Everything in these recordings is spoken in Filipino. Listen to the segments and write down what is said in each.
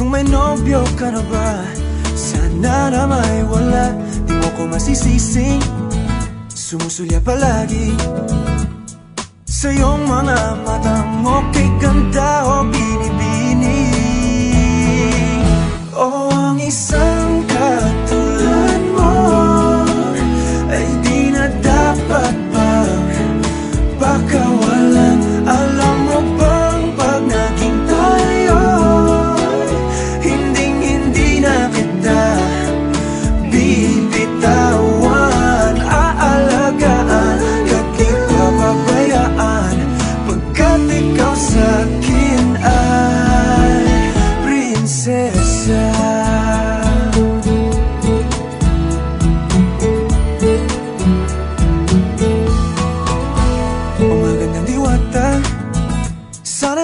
Paano ba? Sana na may wala Di mo ko masisising Sumusulya palagi Sa iyong mga matang Okay ganda o binibini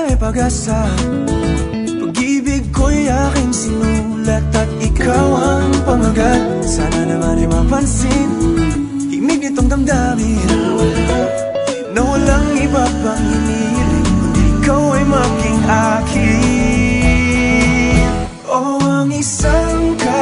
may pag-asa. Pag-ibig ko'y aking sinulat At ikaw ang pamagat. Sana naman ay mapansin Himig nitong damdamin. Na walang iba pang hinihiling Kundi ikaw ay maging akin. O ang isang katulad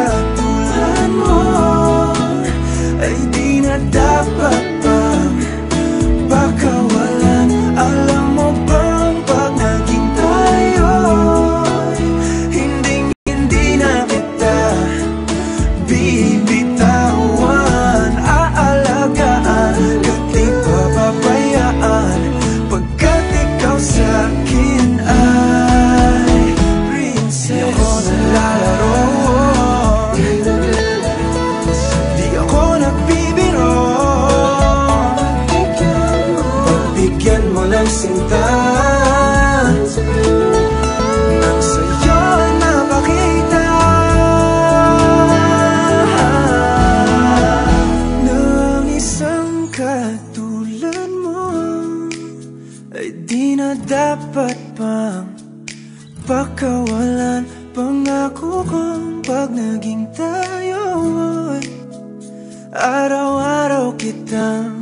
Pagbigyan mo ng sinta Nang sa'yo napakita ang mo Ay di na dapat pang Pakawalan. Pangako kong pag naging tayo ay Araw-araw kitang